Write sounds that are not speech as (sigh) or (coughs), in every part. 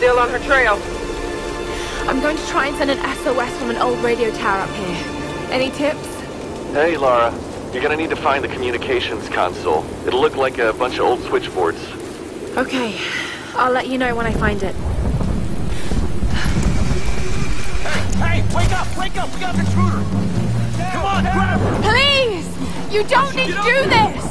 still on her trail. I'm going to try and send an SOS from an old radio tower up here. Any tips? Hey, Lara. You're gonna need to find the communications console. It'll look like a bunch of old switchboards. Okay, I'll let you know when I find it. Hey, hey, wake up, wake up, we got an intruder! Come on, grab her! Please! You don't need to do this!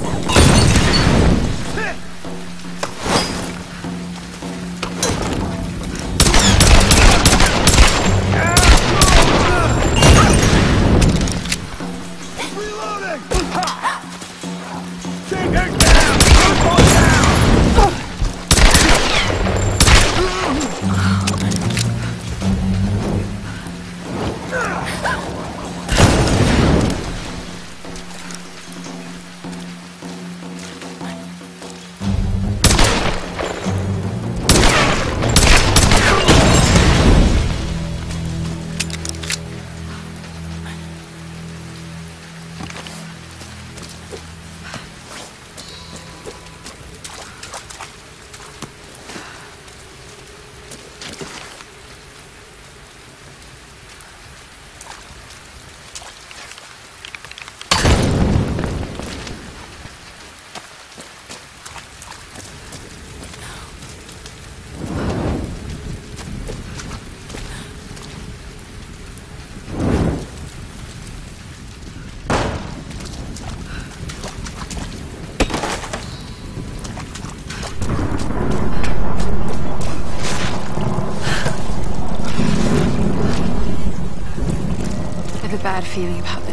Bad feeling about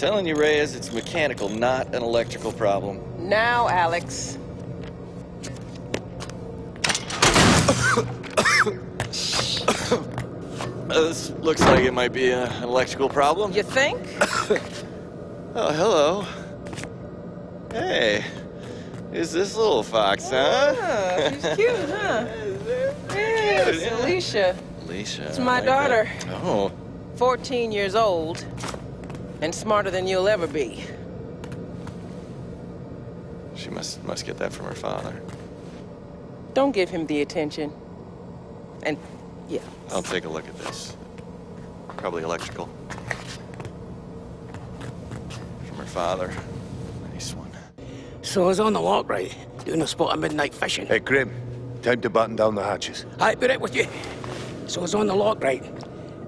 telling you, Reyes, it's mechanical, not an electrical problem. Now, Alex. (coughs) Uh, this looks like it might be a, an electrical problem. You think? (coughs) Oh, hello. Hey, is this little fox, huh? Ah, she's (laughs) cute, huh? Yes, Alicia. Alicia. It's my like daughter. that. Oh, 14 years old. And smarter than you'll ever be. she must must get that from her father. Don't give him the attention. And, yeah. I'll take a look at this. Probably electrical. From her father. Nice one. So I was on the loch, right? Doing a spot of midnight fishing. Hey, Grim. Time to button down the hatches. I be right with you. So I was on the loch, right?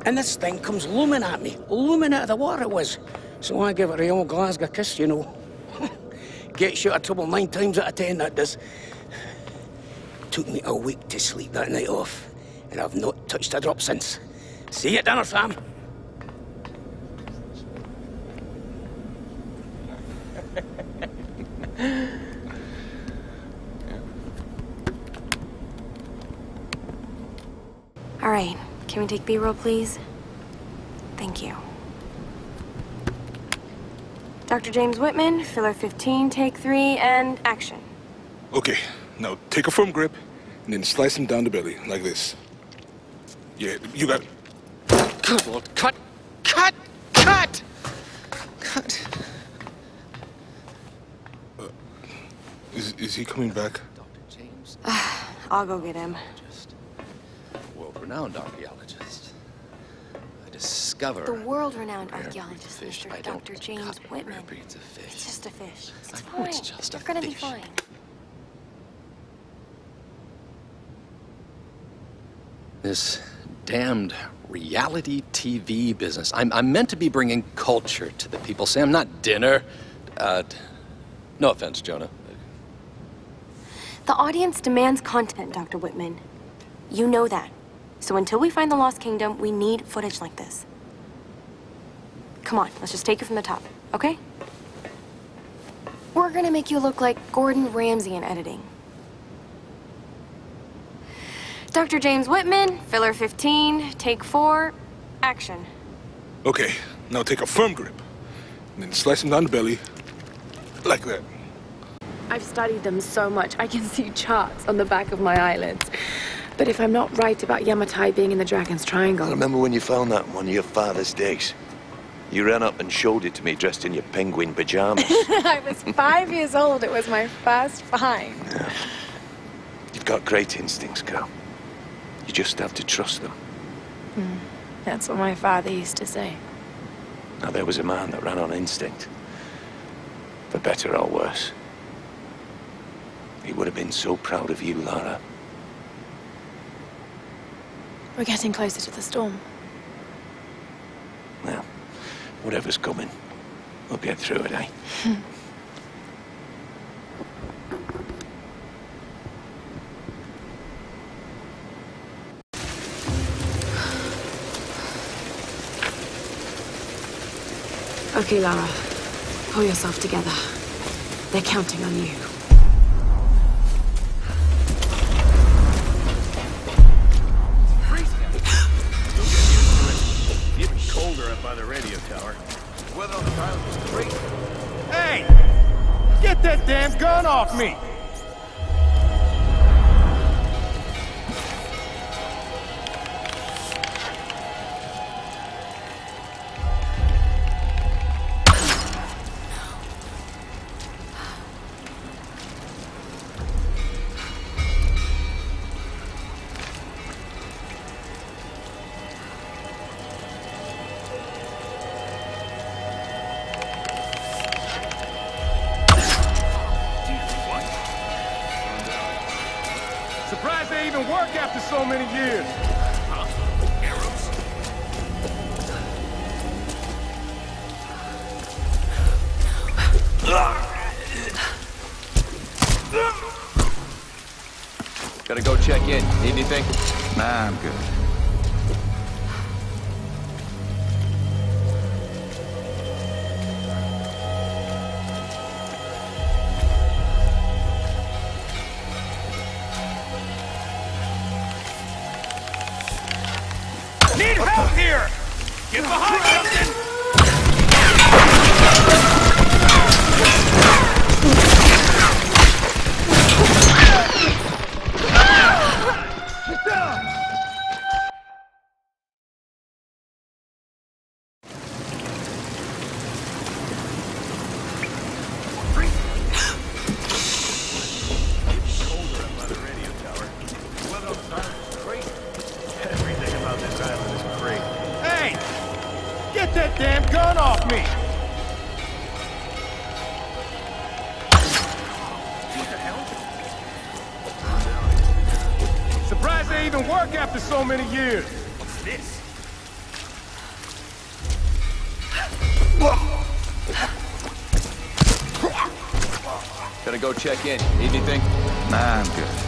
And this thing comes looming at me, looming out of the water it was. So I give it a old Glasgow kiss, you know. (laughs) Gets you out of trouble nine times out of ten, that does. Took me a week to sleep that night off, and I've not touched a drop since. See you at dinner, Sam. (laughs) All right, can we take B-roll, please? Thank you. Dr. James Whitman, filler 15, take three, and action. Okay, now take a firm grip and then slice him down the belly like this. Yeah, you got it. Good Lord, cut! Cut! Cut! Cut! Uh, is, is he coming back? Dr. James? (sighs) I'll go get him. Just World-renowned archaeologist. Discover The world-renowned archaeologist, fish. Mr. Dr. James Whitman. fish. It's just a fish. It's I fine. it's just a You're gonna be fine. This damned reality TV business. I'm, I'm meant to be bringing culture to the people, Sam, not dinner. Uh, no offense, Jonah. The audience demands content, Dr. Whitman. You know that. So until we find the Lost Kingdom, we need footage like this. Come on, let's just take it from the top, okay? We're gonna make you look like Gordon Ramsay in editing. Dr. James Whitman, filler 15, take four, action. Okay, now take a firm grip. And then slice him down the belly. Like that. I've studied them so much, I can see charts on the back of my eyelids. But if I'm not right about Yamatai being in the Dragon's Triangle... I Triangle... remember when you found that one of your father's days. You ran up and showed it to me dressed in your penguin pajamas. (laughs) I was five years old. It was my first find. You've got great instincts, girl. You just have to trust them. Hmm. That's what my father used to say. Now, there was a man that ran on instinct. For better or worse. He would have been so proud of you, Lara. We're getting closer to the storm. Whatever's coming, we'll get through it, eh? (sighs) Okay, Lara. Pull yourself together. They're counting on you. By the. Weather on the island is great. Hey! Get that damn gun off me! So many years. Gotta go check in. Need anything? Nah, I'm good. Damn gun off me! What the hell? Surprised they even work after so many years. What's this? Gotta go check in. Need anything? Nah, I'm good.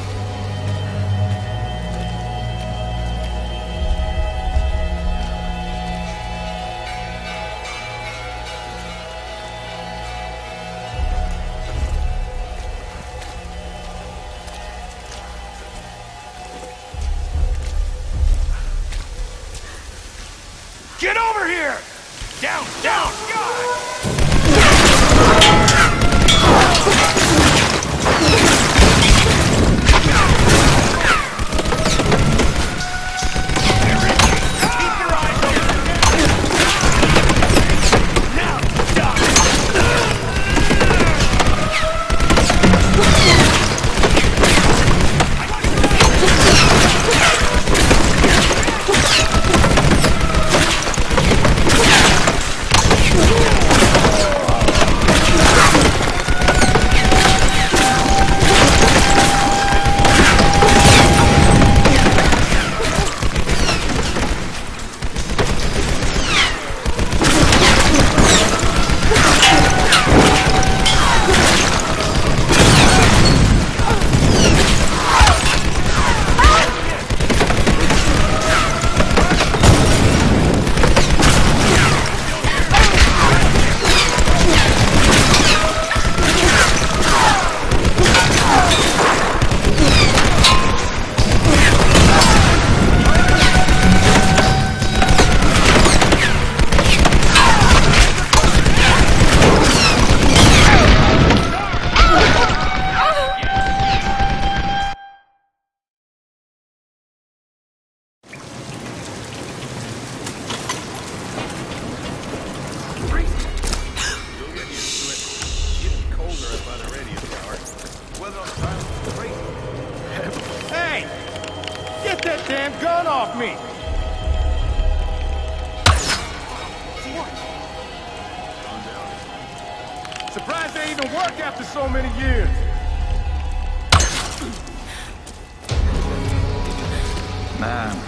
Here!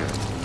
I'm good.